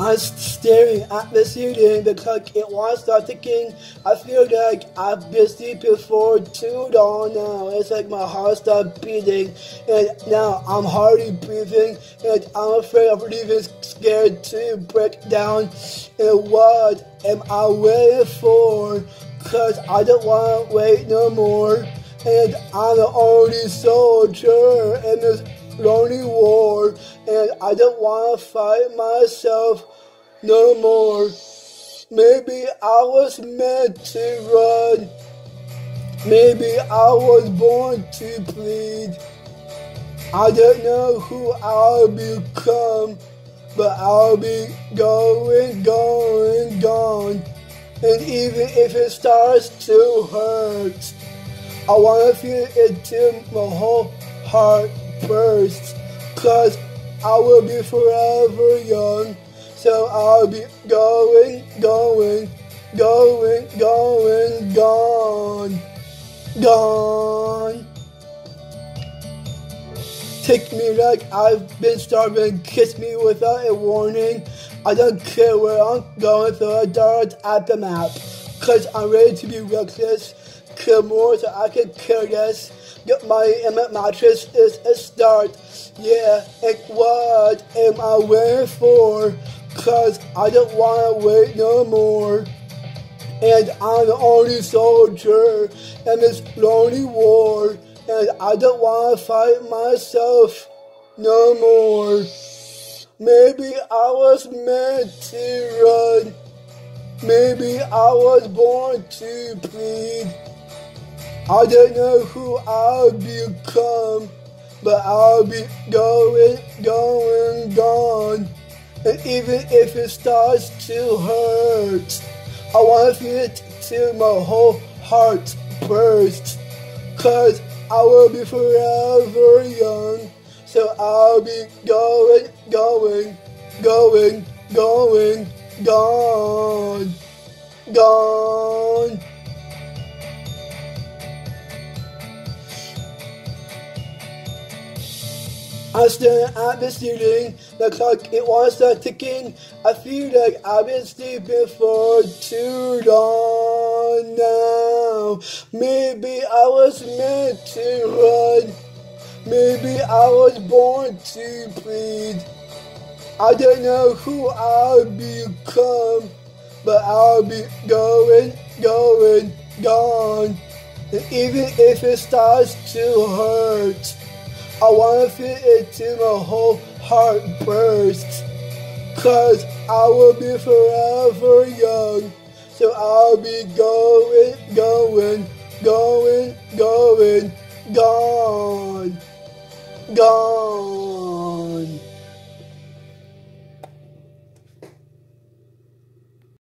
I'm staring at the ceiling. Clock it won't start ticking. I feel like I've been sleeping for too long now. It's like my heart stopped beating, and now I'm hardly breathing, and I'm afraid of leaving, scared to break down. And what am I waiting for? Cause I don't want to wait no more. And I'm the only soldier in this lonely war, and I don't want to fight myself no more. Maybe I was meant to run. Maybe I was born to bleed. I don't know who I'll become, but I'll be going, going, gone. And even if it starts to hurt, I wanna feel it till my whole heart bursts. Cause I will be forever young. So I'll be going, going, going, going, gone, gone. Take me like I've been starving, kiss me without a warning. I don't care where I'm going, throw a dart at the map. Cause I'm ready to be reckless, kill more so I can care less. Get my mattress is a start. Yeah, and what am I waiting for? Cause I don't wanna wait no more. And I'm the only soldier in this lonely war. And I don't wanna fight myself no more. Maybe I was meant to run. Maybe I was born to bleed. I don't know who I'll become, but I'll be going, going, gone. And even if it starts to hurt, I want to feel it till my whole heart bursts. Cause I will be forever young. So I'll be going, going, going, going, gone, gone. I'm staring at the ceiling, the clock it wants to ticking. I feel like I've been sleeping for too long now. Maybe I was meant to run. Maybe I was born to bleed. I don't know who I'll become, but I'll be going, going, gone. And even if it starts to hurt, I wanna feel it till my whole heart bursts. Cause I will be forever young. So I'll be going, going, going, going, gone, gone.